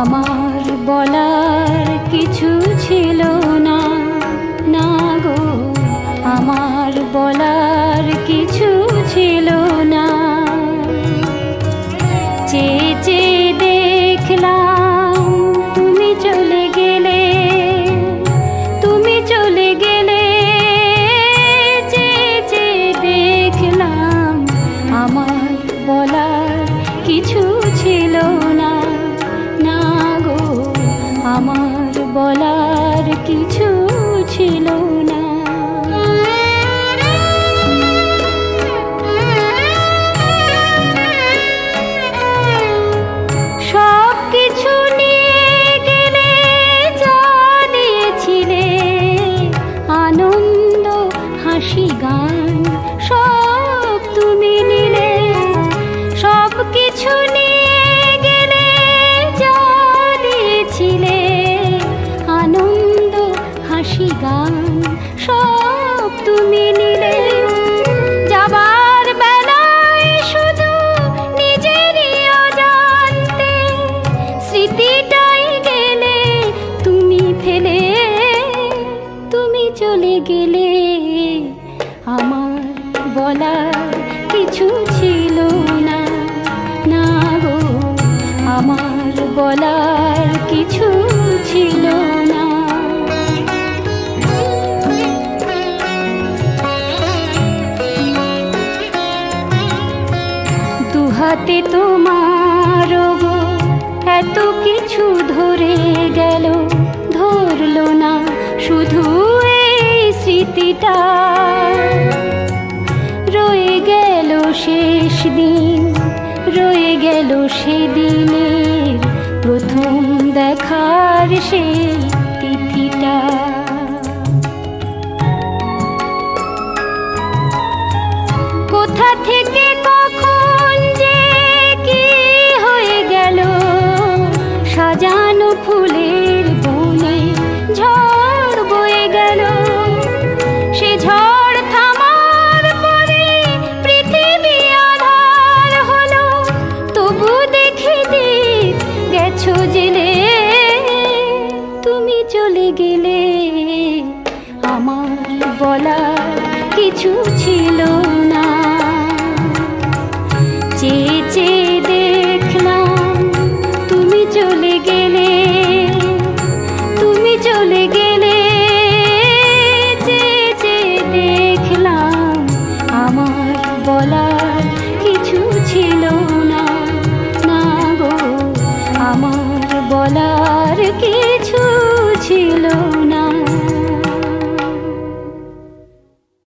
আমার বলার কিছু ছিল না না গো। আমার বলার গেলে আমার বলার কিছু ছিল না। না গো, আমার বলার কিছু ছিল না। দুহাতে তোমার এত কিছু ধরে গেল, ধরলো না। দিন রয়ে গেল সেদিনের প্রথম দেখার সেই তিথিটা। কিছু